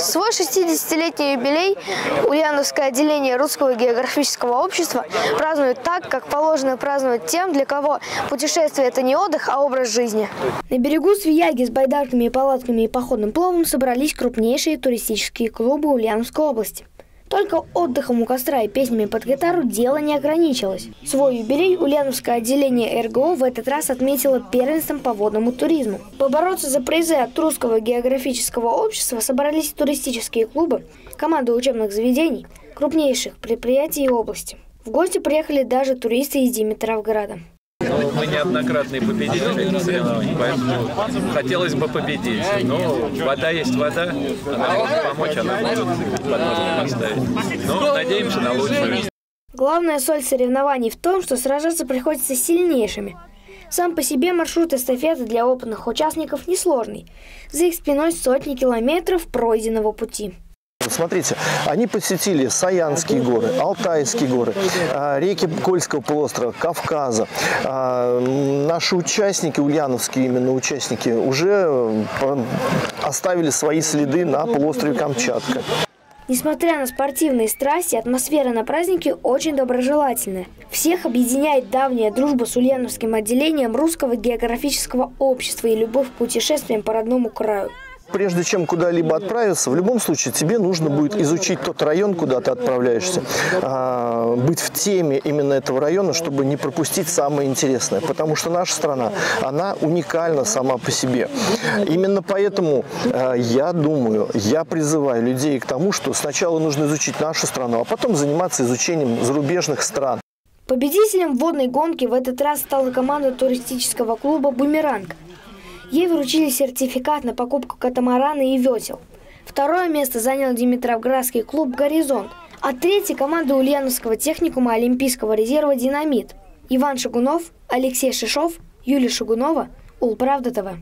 Свой 60-летний юбилей Ульяновское отделение Русского географического общества празднует так, как положено праздновать тем, для кого путешествие – это не отдых, а образ жизни. На берегу Свияги с байдарками, палатками и походным пловом собрались крупнейшие туристические клубы Ульяновской области. Только отдыхом у костра и песнями под гитару дело не ограничилось. Свой юбилей Ульяновское отделение РГО в этот раз отметило первенством по водному туризму. Побороться за призы от Русского географического общества собрались туристические клубы, команды учебных заведений, крупнейших предприятий области. В гости приехали даже туристы из Димитровграда. Ну, мы неоднократные победители соревнований, поэтому хотелось бы победить. Но вода есть вода, она может помочь, она может подножку поставить. Но надеемся на лучшее. Главная соль соревнований в том, что сражаться приходится с сильнейшими. Сам по себе маршрут эстафеты для опытных участников несложный. За их спиной сотни километров пройденного пути. Смотрите, они посетили Саянские горы, Алтайские горы, а, реки Кольского полуострова, Кавказа. А, наши участники, ульяновские именно участники, уже оставили свои следы на полуострове Камчатка. Несмотря на спортивные страсти, атмосфера на празднике очень доброжелательная. Всех объединяет давняя дружба с Ульяновским отделением Русского географического общества и любовь к путешествиям по родному краю. Прежде чем куда-либо отправиться, в любом случае тебе нужно будет изучить тот район, куда ты отправляешься, а, быть в теме именно этого района, чтобы не пропустить самое интересное. Потому что наша страна, она уникальна сама по себе. Именно поэтому а, я думаю, я призываю людей к тому, что сначала нужно изучить нашу страну, а потом заниматься изучением зарубежных стран. Победителем водной гонки в этот раз стала команда туристического клуба «Бумеранг». Ей вручили сертификат на покупку катамарана и весел. Второе место занял Димитровградский клуб «Горизонт», а третье – команда Ульяновского техникума Олимпийского резерва «Динамит». Иван Шагунов, Алексей Шишов, Юлия Шагунова, Улправда ТВ.